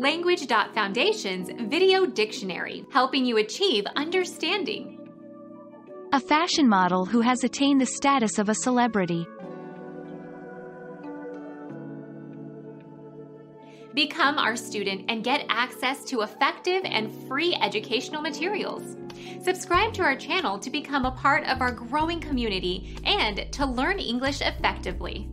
Language.Foundation's Video Dictionary, helping you achieve understanding. A fashion model who has attained the status of a celebrity. Become our student and get access to effective and free educational materials. Subscribe to our channel to become a part of our growing community and to learn English effectively.